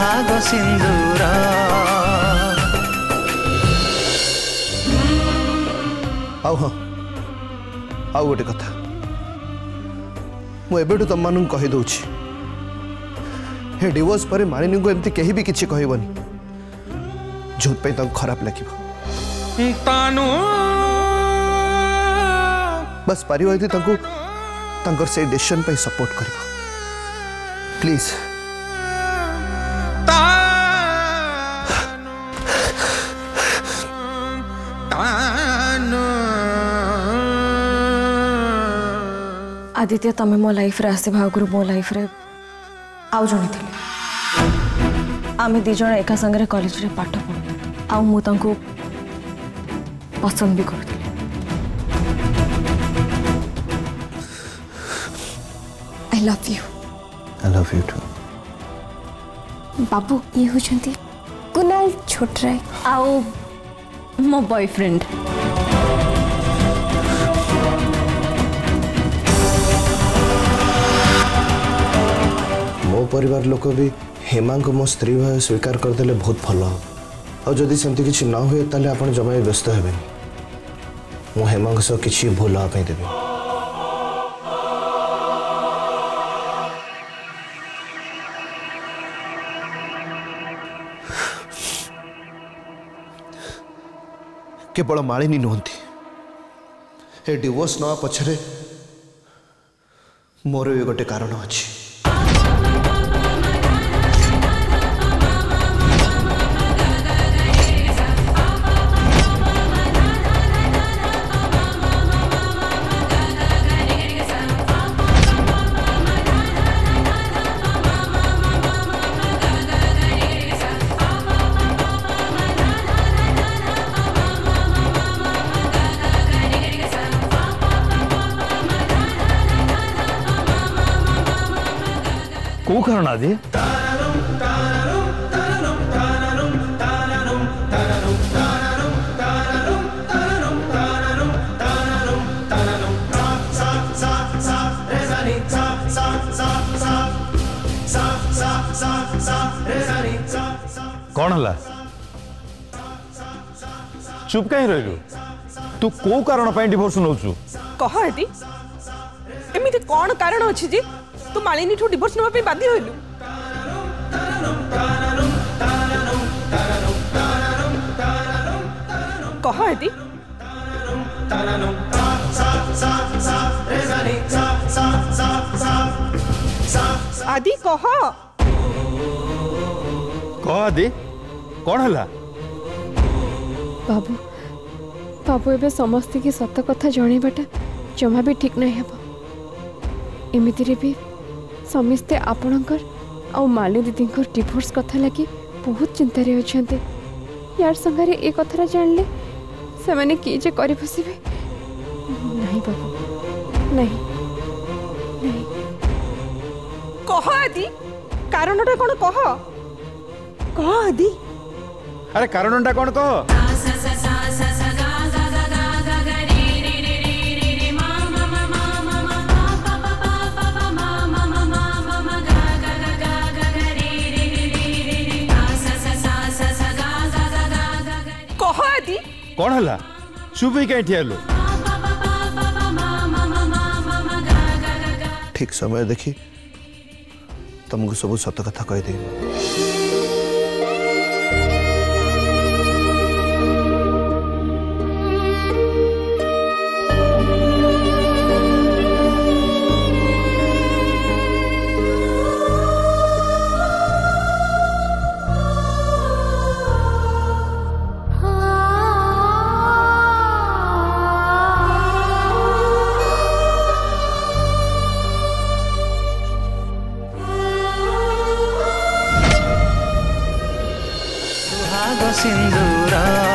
राग सिंदूर आओ हाँ, कथा मुझे तुम मान कहीदे हे डिवोर्स पर मालिनी को एमती कहीं भी किसी कहबन जो तुम खराब लगे बस पार्टी से डिशन पर सपोर्ट कर प्लीज आदित्य तुम मो लाइफ आसवा आसी मो लाइफ रे आउ जणी थिले आमे दि जण एका संगे कॉलेज पाठ पढ़ु आउ पसंद भी करू थिले बाबू ये कुनाल छोटराय आउ मो बॉयफ्रेंड पर लोक भी हेमा को मो स्त्री भाव स्वीकार करदे बहुत भल आदि सेमती किसी न हुए तो आप जमा भी व्यस्त हो हेमा सह कि भूल हाँपी देवी केवल मालिनी नुहति ए डिवोर्स ना पचरे मोर भी गोटे कारण अच्छी கோகரண அது कौन है चुप कहीं रही तू को कारण डिवोर्स नौ कह एमती कौन कारण अच्छी जी तो मालिनी ठू डिवोर्स नबा पे बाध्य होइलु कहो हेति आदि कहो कह आदि कौन हला बाबू बाबू एबे समस्त की सत कथा जणैबाटा जमा भी ठीक नै हेबो इमितिरे भी ସମସ୍ତେ ଆପଣଙ୍କର ଆଉ ମାଲି ଦିଦିଙ୍କର ଡିଭୋର୍ସ କଥା ଲାଗି ବହୁତ ଚିନ୍ତାରେ ଅଛନ୍ତି ୟାର ସାଙ୍ଗରେ ଏ କଥାଟା ଜାଣିଲେ ସେମାନେ କି ଯେ କରି ବସିବେ ନାହିଁ ବାବୁ ନାହିଁ ନାହିଁ କହ ଆଦି କାରଣଟା କ'ଣ କହ କହ ଆଦି ଆରେ କାରଣଟା କ'ଣ କହ बोड़ ला, शुब भी काई ठिया समय देखि, तम उनको सबुट सबता कथा कई ಸಿಂಧೂರಾ